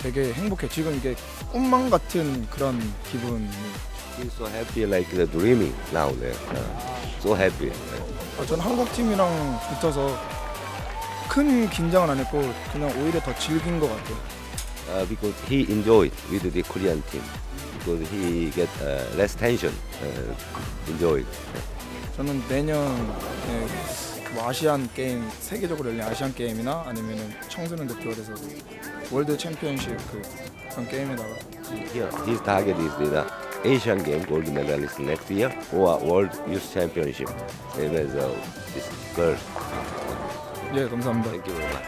되게 행복해. 지금 이게 꿈만 같은 그런 기분. He's so happy like the dreaming now there. Uh, so happy. 아, 저는 한국 팀이랑 붙어서 큰 긴장은 안 했고 그냥 오히려 더 즐긴 것 같아요. Uh, because he enjoyed with the Korean team. Because he get uh, less tension. Uh, enjoyed. 저는 내년에 뭐 아시안 게임 세계적으로 열린 아시안 게임이나 아니면은 청소년 대표에서 월드 챔피언십 그 그런 게임에다가 Here, his target is the Asian Game gold medalist next year or World Youth Championship with uh, this girl. 예 감사합니다. Thank you very much.